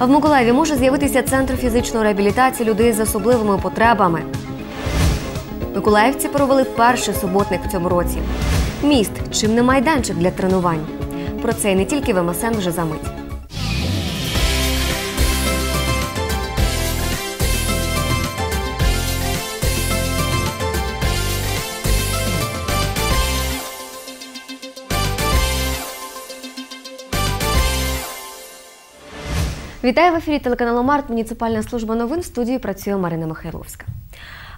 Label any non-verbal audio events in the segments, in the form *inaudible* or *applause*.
В Миколаєві може з'явитися центр фізичної реабілітації людей з особливими потребами. Миколаївці провели перший суботник в цьому році. Міст чим не майданчик для тренувань. Про це і не тільки в МСН вже за мить. Вітаю в ефірі телеканалу Март. Муніципальна служба новин в студії працює Марина Михайловська.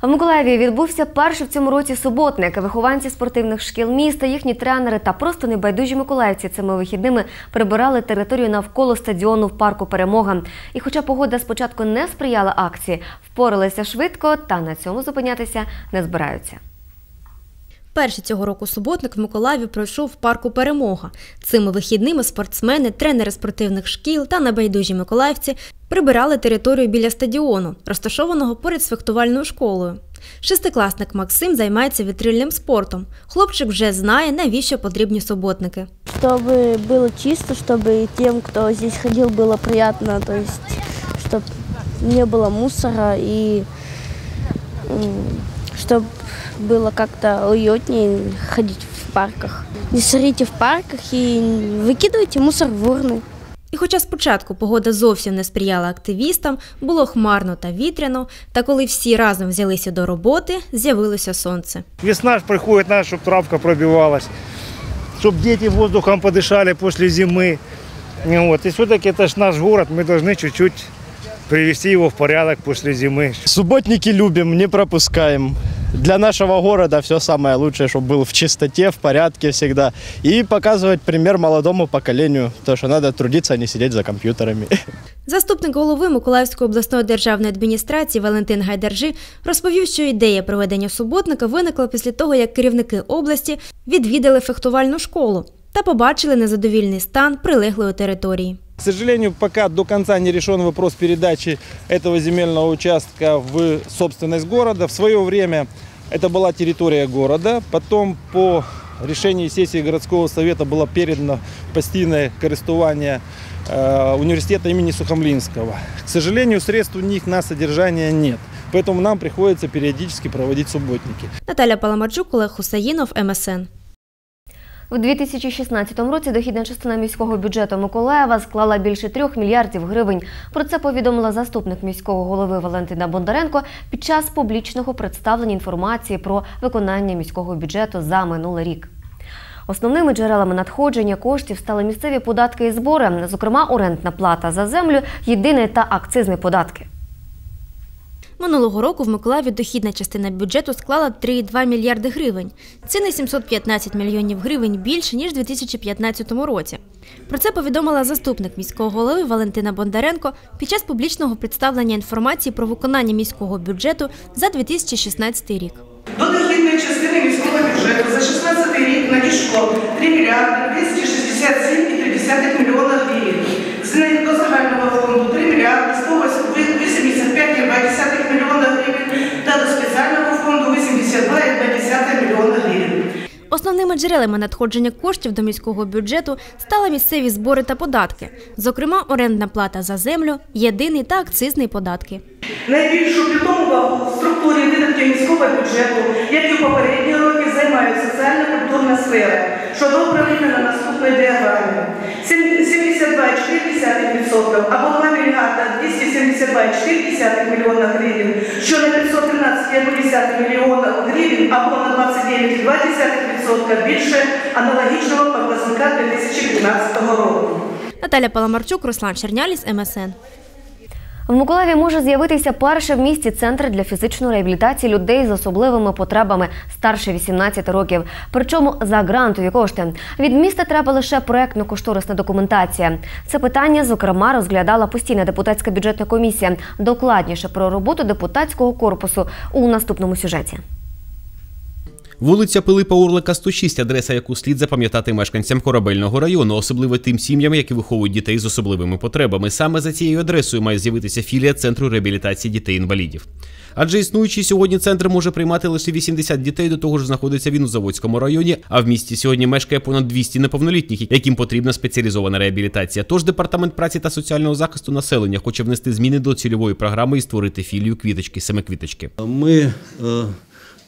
В Миколаєві відбувся перший в цьому році суботник. Вихованці спортивних шкіл міста, їхні тренери та просто небайдужі миколаївці цими вихідними прибирали територію навколо стадіону в парку Перемога. І, хоча погода спочатку не сприяла акції, впоралися швидко та на цьому зупинятися не збираються. Перший цього року суботник в Миколаєві пройшов в парку Перемога. Цими вихідними спортсмени, тренери спортивних шкіл та небайдужі миколаївці прибирали територію біля стадіону, розташованого поряд з фехтувальною школою. Шестикласник Максим займається вітрильним спортом. Хлопчик вже знає, навіщо потрібні суботники. Чтобы было чисто, чтобы тем, кто здесь ходил, было приятно, то есть, чтобы не было мусора и чтобы было как-то уютнее ходить в парках. Не сорите в парках и выкидывайте мусор в урны. І хоча спочатку погода зовсім не сприяла активістам, було хмарно та вітряно, та коли всі разом взялися до роботи, з'явилося сонце. Весна ж приходит, надо, чтобы травка пробивалась, чтобы дети воздухом подышали после зимы. Вот. И все-таки это ж наш город, мы должны чуть-чуть привести его в порядок после зимы. Субботники любим, не пропускаем. Для нашего города все самое лучшее, чтобы был в чистоте, в порядке всегда. И показывать пример молодому поколению, то, что надо трудиться, а не сидеть за компьютерами. *laughs* Заступник голови Миколаївської обласної державної адміністрації Валентин Гайдаржи розповів, що ідея проведення суботника виникла після того, як керівники області відвідали фехтувальну школу та побачили незадовільний стан прилеглої території. К сожалению, пока до конца не решен вопрос передачи этого земельного участка в собственность города. В свое время это была территория города. Потом по решению сессии городского совета было передано в постійне користування э, университета имени Сухомлинского. К сожалению, средств у них на содержание нет. Поэтому нам приходится периодически проводить субботники. Наталя Паламарчук, Олег Хусаїнов, МСН. У 2016 році дохідна частина міського бюджету Миколаєва склала більше трьох мільярдів гривень. Про це повідомила заступник міського голови Валентина Бондаренко під час публічного представлення інформації про виконання міського бюджету за минулий рік. Основними джерелами надходження коштів стали місцеві податки і збори, зокрема орендна плата за землю, єдиний та акцизні податки. Минулого року в Миколаєві дохідна частина бюджету склала 3,2 мільярди гривень. Це на 715 мільйонів гривень більше, ніж у 2015 році. Про це повідомила заступник міського голови Валентина Бондаренко під час публічного представлення інформації про виконання міського бюджету за 2016 рік. До дохідної частини міського бюджету за 16 рік надійшло 3 мільярди 267,3 мільйона гривень. З них до загального фонду 3 мільярди 185,2 мільйона гривень та до спеціального фонду 82,2 мільйона гривень. Основними джерелами надходження коштів до міського бюджету стали місцеві збори та податки, зокрема орендна плата за землю, єдиний та акцизний податки. Найбільшу питому в структурі видатків міського бюджету, як і в попередні роки, займає соціально-культурна сфера, що добре на наступній діаграмі. 72,4% або 2 мільярда 272,4 мільйона гривень, що на 513,1 мільйона гривень або на 29,2% більше аналогічного показника 2015 року. Наталя Паламарчук, Руслан Черняліс, МСН. В Миколаєві може з'явитися перший в місті центр для фізичної реабілітації людей з особливими потребами старше 18 років. Причому за грантові кошти. Від міста треба лише проектно-кошторисна документація. Це питання, зокрема, розглядала постійна депутатська бюджетна комісія. Докладніше про роботу депутатського корпусу у наступному сюжеті. Вулиця Пилипа Орлика, 106, адреса, яку слід запам'ятати мешканцям корабельного району, особливо тим сім'ям, які виховують дітей з особливими потребами. Саме за цією адресою має з'явитися філія центру реабілітації дітей-інвалідів. Адже існуючий сьогодні центр може приймати лише 80 дітей. До того ж, знаходиться він у Заводському районі. А в місті сьогодні мешкає понад 200 неповнолітніх, яким потрібна спеціалізована реабілітація. Тож департамент праці та соціального захисту населення хоче внести зміни до цільової програми і створити філію квіточки семиквіточки. Мы э,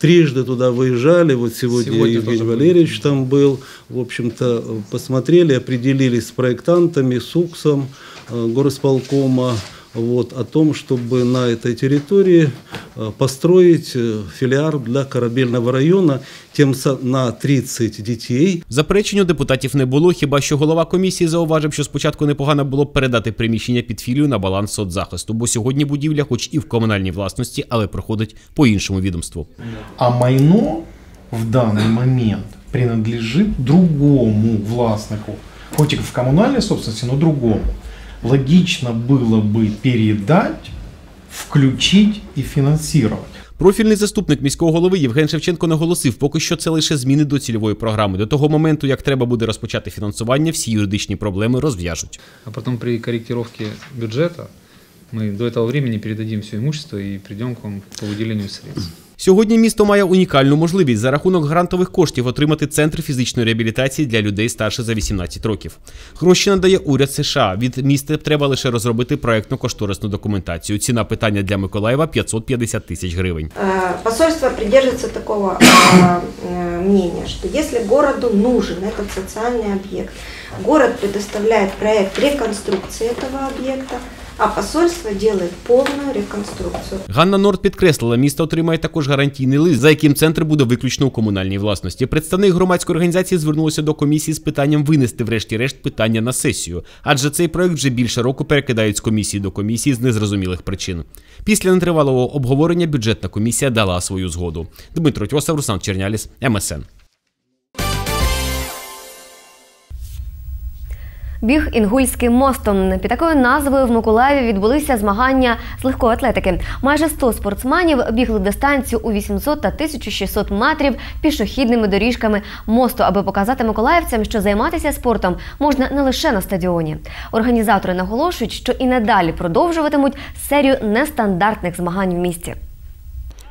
трижды туда выезжали, вот сегодня, Сегодня Евгений тоже был. Валерьевич там был, в общем-то, э, посмотрели, определились с проектантами, с УКСом, э, горосполкома, вот, о том, чтобы на этой территории э, построить э, филиар для корабельного района, тем са- на 30 детей, Заперечень у депутатів не було, хіба що голова комісії зауважив, що спочатку непогано було б передати приміщення під філію на баланс соцзахисту, бо сьогодні будівля, хоч і в комунальній власності, але проходить по іншому відомству. А майно в данный момент принадлежит другому властнику. Хоть и в коммунальной собственности, но другому. Логично было бы передать, включить и финансировать. Профільний заступник міського голови Євген Шевченко наголосив, поки що це лише зміни до цільової програми. До того моменту, як треба буде розпочати фінансування, всі юридичні проблеми розв'яжуть. А потом при корректировке бюджета мы до этого времени передадим все имущество и придем к вам по выделению средств. Сьогодні місто має унікальну можливість за рахунок грантових коштів отримати центр фізичної реабілітації для людей старше за 18 років. Гроші надає уряд США. Від міста треба лише розробити проектну кошторисну документацію. Ціна питання для Миколаєва 550 тисяч гривень. Э, Посольство придерживается такого э, э, мнения, что если городу нужен этот социальный объект, город предоставляет проект реконструкции этого объекта, а посольство делает полную реконструкцию. Ганна Норд підкреслила, місто отримає також гарантійний лист, за яким центр буде виключно у комунальній власності. Представник громадської організації звернулося до комісії з питанням винести, врешті-решт, питання на сесію, адже цей проект вже більше року перекидають з комісії до комісії з незрозумілих причин. Після нетривалого обговорення бюджетна комісія дала свою згоду. Дмитро Тьосов, Руслан Черняліс, МСН. Біг Інгульським мостом. Під такою назвою в Миколаєві відбулися змагання з легкої атлетики. Майже 100 спортсменів бігли дистанцію у 800 та 1600 метрів пішохідними доріжками мосту, аби показати миколаївцям, що займатися спортом можна не лише на стадіоні. Організатори наголошують, що і надалі продовжуватимуть серію нестандартних змагань в місті.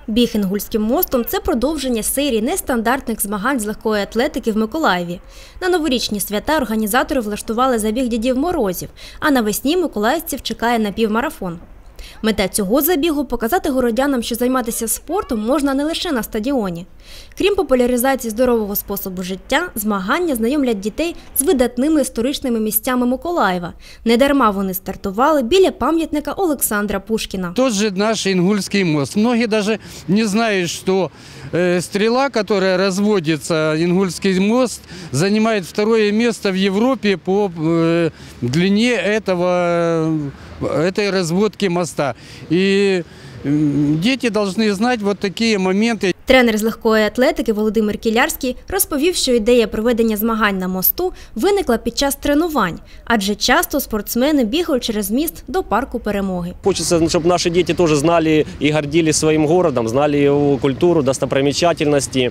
Біг Інгульським мостом це продовження серії нестандартних змагань з легкої атлетики в Миколаєві. На новорічні свята організатори влаштували забіг дідів морозів, а навесні миколаївців чекає напівмарафон. Мета цього забігу показати городянам, що займатися спортом можна не лише на стадіоні. Крім популяризації здорового способу життя, змагання знайомлять дітей з видатними історичними місцями Миколаєва. Недарма вони стартували біля пам'ятника Олександра Пушкіна. Тот же наш Ингульский мост. Многие даже не знают, что э, стрела, которая разводится, Ингульский мост, занимает второе место в Европе по э, длине этого, этой разводки моста. И м, дети должны знать вот такие моменты. Тренер з легкої атлетики Володимир Кілярський розповів, що ідея проведення змагань на мосту виникла під час тренувань, адже часто спортсмени бігають через міст до парку перемоги. Хочется, чтобы наши дети тоже знали и гордились своим городом, знали его культуру, достопримечательности.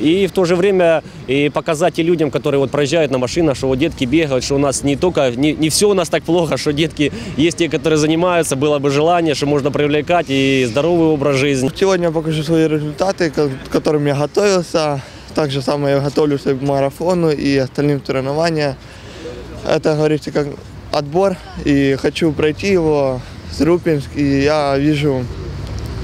И в то же время и показать и людям, которые вот проезжают на машинах, что вот детки бегают, что у нас не только, не, не все у нас так плохо, что детки есть те, которые занимаются, было бы желание, что можно привлекать и здоровый образ жизни. Сегодня я покажу свои результаты, к к которым я готовился. Так же самое я готовлюсь к марафону и остальным соревнованиям. Это, говорится, как отбор, и хочу пройти его с Рупинск, и я вижу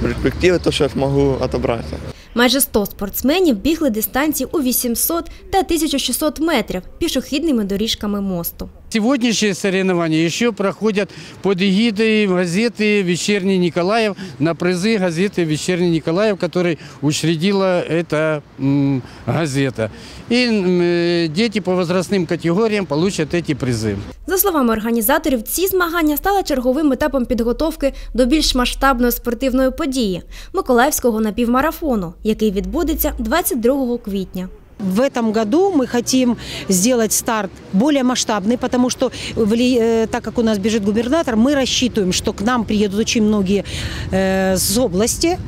перспективы, то, что я смогу отобраться. Майже 100 спортсменів бігли дистанції у 800 та 1600 метрів пішохідними доріжками мосту. Сегодняшние соревнования еще проходят под эгидой газеты «Вечерний Николаев» на призы газеты «Вечерний Николаев», который учредила эта м, газета. И м, э, дети по возрастным категориям получат эти призы. За словами організаторів, ці змагання стали черговим етапом підготовки до більш масштабної спортивної події Миколаївського напівмарафону, який відбудеться 22 квітня. В этом году мы хотим сделать старт более масштабный, потому что, вли- э, так как у нас бежит губернатор, мы рассчитываем, что к нам приедут очень многие э, с области,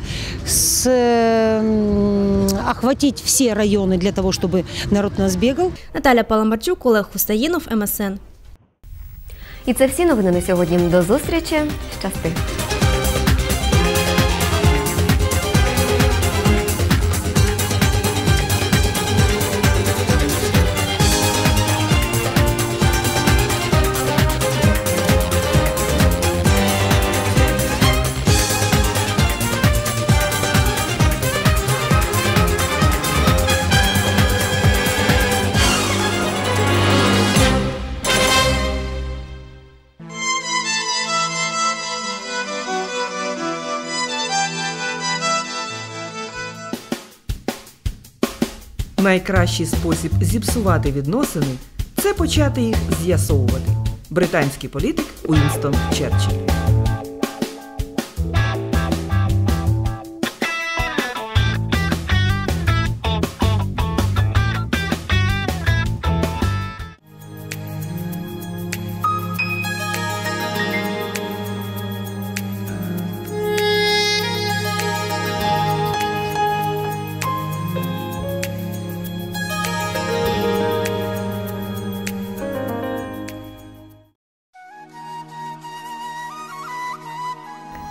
с, э, м, охватить все районы для того, чтобы народ у нас бегал. Наталя Паламарчук, Олег Хустаїнов, МСН. І це всі новини на сьогодні. До зустрічі. Щасти. Найкращий спосіб зіпсувати відносини це почати їх з'ясовувати. Британський політик Уінстон Черчилль.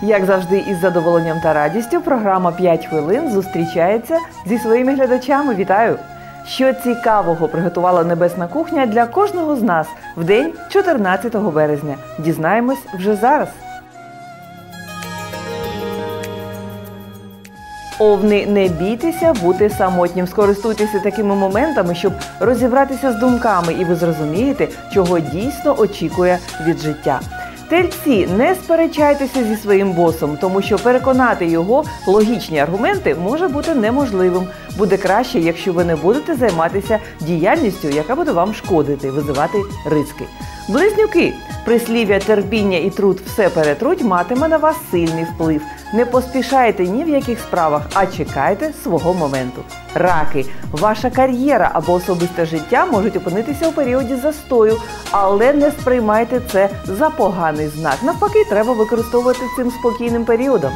Як завжди, із задоволенням та радістю, програма «5 хвилин зустрічається зі своїми глядачами. Вітаю! Що цікавого приготувала небесна кухня для кожного з нас в день 14 березня. Дізнаємось вже зараз. Овни, не бійтеся бути самотнім. Скористуйтеся такими моментами, щоб розібратися з думками, і ви зрозумієте, чого дійсно очікує від життя. Тельці, не сперечайтеся зі своїм босом, тому що переконати його логічні аргументи може бути неможливим. Буде краще, якщо ви не будете займатися діяльністю, яка буде вам шкодити, визивати риски. Близнюки, прислів'я терпіння і труд все перетруть матиме на вас сильний вплив. Не поспішайте ні в яких справах, а чекайте свого моменту. Раки, ваша кар'єра або особисте життя можуть опинитися у періоді застою, але не сприймайте це за поганий знак. Навпаки, треба використовувати цим спокійним періодом.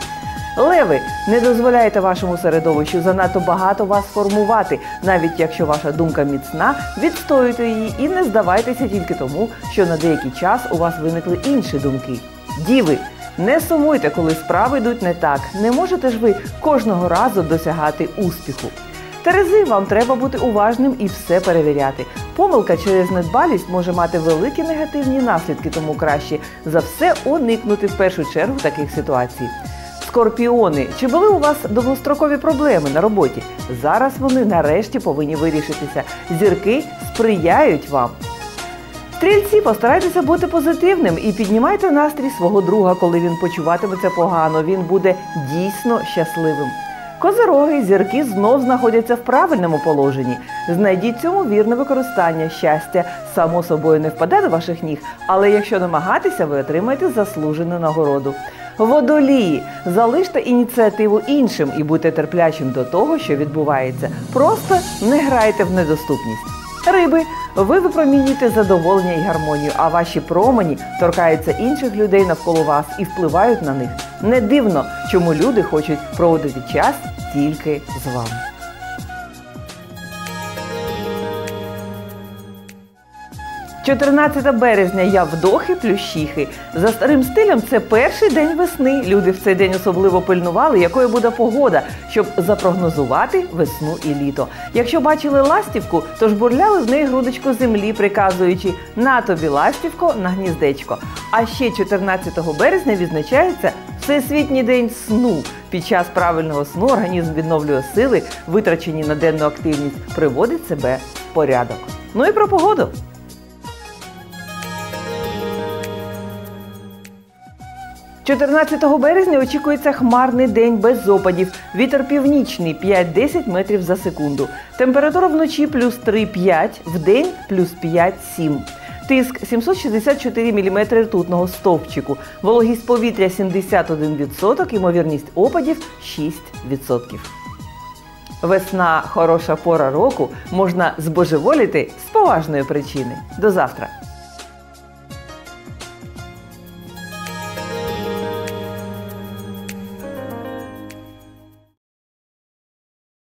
Леви, не дозволяйте вашому середовищу занадто багато вас формувати, навіть якщо ваша думка міцна, відстоюйте її і не здавайтеся тільки тому, що на деякий час у вас виникли інші думки. Діви, не сумуйте, коли справи йдуть не так. Не можете ж ви кожного разу досягати успіху. Терези, вам треба бути уважним і все перевіряти. Помилка через недбалість може мати великі негативні наслідки, тому краще за все уникнути в першу чергу таких ситуацій. Скорпіони, чи були у вас довгострокові проблеми на роботі? Зараз вони нарешті повинні вирішитися. Зірки сприяють вам. Стрільці, постарайтеся бути позитивним і піднімайте настрій свого друга, коли він почуватиметься погано. Він буде дійсно щасливим. Козироги, зірки знов знаходяться в правильному положенні. Знайдіть цьому вірне використання. Щастя само собою не впаде до ваших ніг, але якщо намагатися, ви отримаєте заслужену нагороду. Водолії, залиште ініціативу іншим і будьте терплячим до того, що відбувається. Просто не грайте в недоступність. Риби, ви випромінюєте задоволення і гармонію, а ваші промені торкаються інших людей навколо вас і впливають на них. Не дивно, чому люди хочуть проводити час тільки з вами. «14 березня я вдохи плющихи. За старим стилем це перший день весни. Люди в цей день особливо пильнували, якою буде погода, щоб запрогнозувати весну і літо. Якщо бачили ластівку, то жбурляли в неї грудочку землі, приказуючи на тобі ластівко на гніздечко. А ще 14 березня відзначається Всесвітній день сну. Під час правильного сну організм відновлює сили, витрачені на денну активність, приводить себе в порядок. Ну і про погоду. 14 березня очікується хмарний день без опадів. Вітер північний 5-10 метрів за секунду. Температура вночі плюс 3-5, вдень плюс 5-7. Тиск 764 мм ртутного стовпчику. Вологість повітря 71%, ймовірність опадів 6%. Весна хороша пора року можна збожеволіти з поважної причини. До завтра!